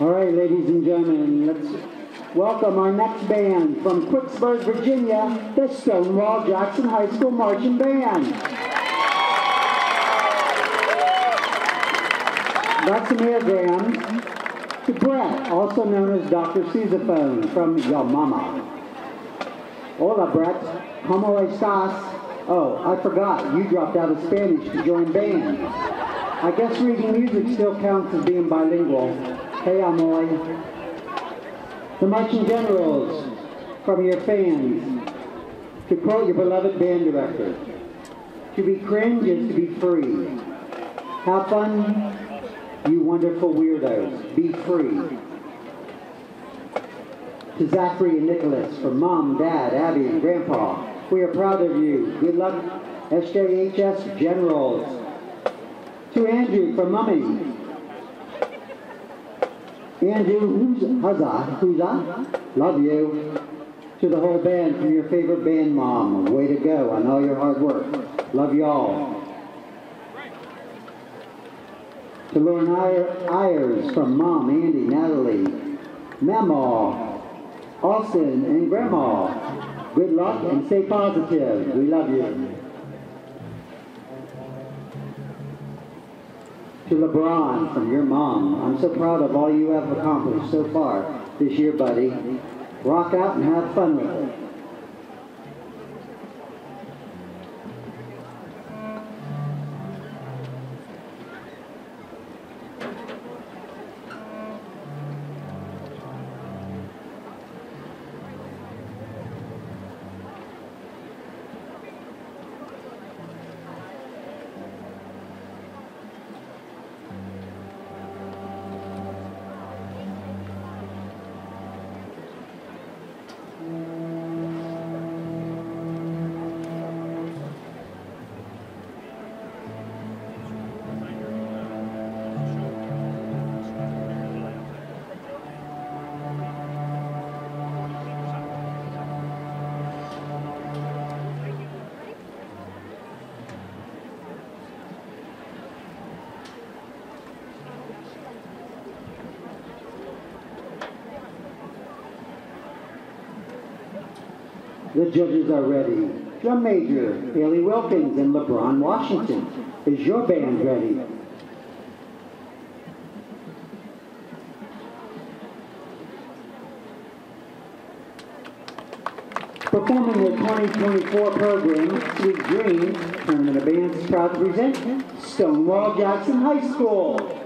All right, ladies and gentlemen, let's welcome our next band from Quicksburg, Virginia, the Stonewall Jackson High School Marching Band. Got some eargrams to Brett, also known as Dr. Sousaphone from Yo Mama. Hola, Brett. ¿Cómo estás? Oh, I forgot. You dropped out of Spanish to join band. I guess reading music still counts as being bilingual. Hey, Amoy. The Marching Generals, from your fans, to quote your beloved band director, to be cringe is to be free. Have fun, you wonderful weirdos. Be free. To Zachary and Nicholas, from Mom, Dad, Abby, and Grandpa, we are proud of you. Good luck, SJHS Generals. To Andrew from Mummy, Andrew, who's huzzah, huzzah, love you. To the whole band from your favorite band mom, way to go on all your hard work. Love y'all. To Lauren Ayers from mom, Andy, Natalie, Mama, Austin, and Grandma. Good luck and stay positive. We love you. To LeBron from your mom, I'm so proud of all you have accomplished so far this year, buddy. Rock out and have fun with it. The judges are ready. Drum major, Haley Wilkins and LeBron Washington. Is your band ready? Performing the 2024 program, Sweet Dreams, Tournament of Bands proud to present Stonewall Jackson High School.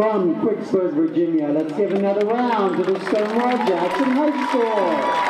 From Quicksburg, Virginia. Let's give another round to the Stonewall Jackson High School.